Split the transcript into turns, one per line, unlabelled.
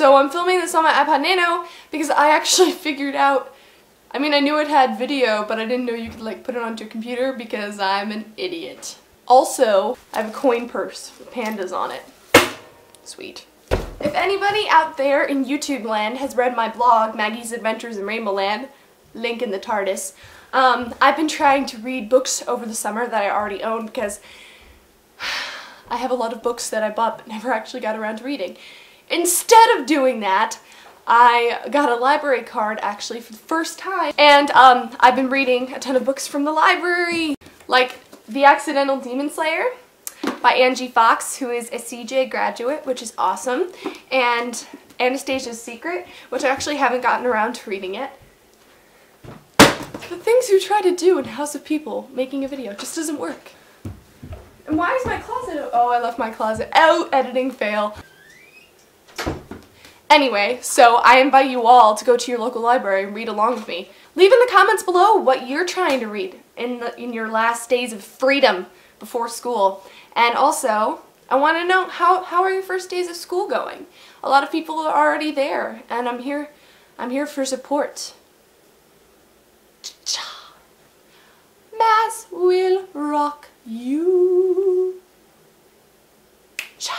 So I'm filming this on my iPod Nano because I actually figured out, I mean I knew it had video, but I didn't know you could like put it onto your computer because I'm an idiot. Also, I have a coin purse with pandas on it. Sweet. If anybody out there in YouTube land has read my blog, Maggie's Adventures in Rainbow Land, link in the TARDIS, um, I've been trying to read books over the summer that I already own because I have a lot of books that I bought but never actually got around to reading. Instead of doing that, I got a library card actually for the first time and um, I've been reading a ton of books from the library like The Accidental Demon Slayer by Angie Fox who is a CJ graduate which is awesome and Anastasia's Secret which I actually haven't gotten around to reading yet. The things you try to do in House of People making a video just doesn't work. And why is my closet? Oh, I left my closet out. Editing fail. Anyway, so I invite you all to go to your local library and read along with me. Leave in the comments below what you're trying to read in, the, in your last days of freedom before school. And also, I want to know how, how are your first days of school going? A lot of people are already there, and I'm here, I'm here for support.